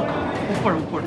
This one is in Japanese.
怒る怒る。